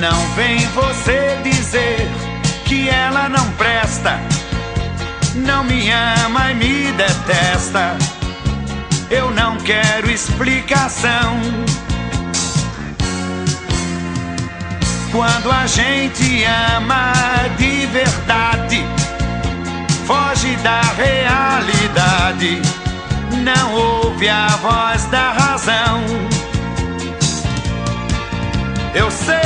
Não vem você dizer que ela não presta, não me ama e me detesta. Eu não quero explicação. Quando a gente ama de verdade, foge da realidade, não ouve a voz da razão. Eu sei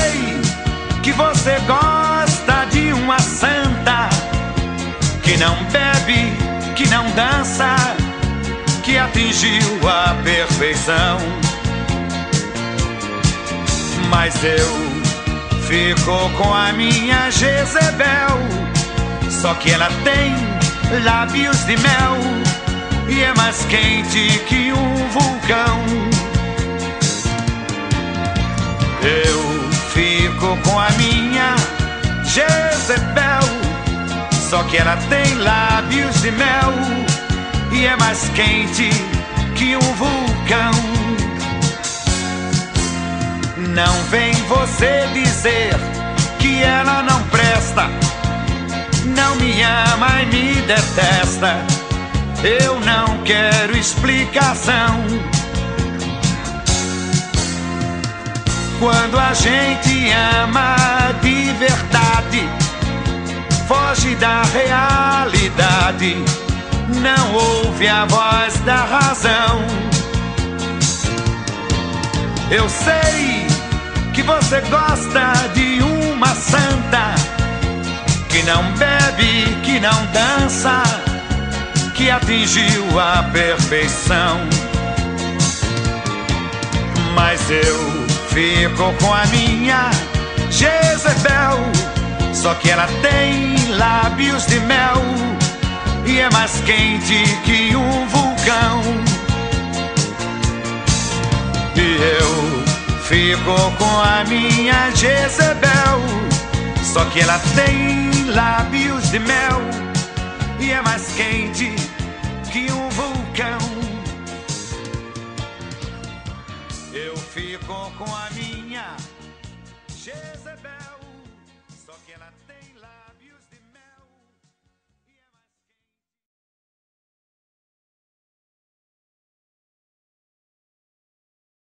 você gosta de uma santa que não bebe, que não dança, que atingiu a perfeição. Mas eu Ficou com a minha Jezebel. Só que ela tem lábios de mel e é mais quente que um vulcão. Eu fico com a minha Jezebel. Só que ela tem lábios de mel e é mais quente que um vulcão. Não vem você dizer que ela não presta, não me ama e me detesta. Eu não quero explicação. Quando a gente ama realidade, não ouve a voz da razão. Eu sei que você gosta de uma santa que não bebe, que não dança, que atingiu a perfeição. Mas eu fico com a minha Jezebel, só que ela tem lábios de mel e é mais quente que um vulcão. E eu Fico com a minha Jezebel. Só que ela tem lábios de mel e é mais quente que um vulcão. Eu fico com a minha Jezebel. Só que ela tem lábios.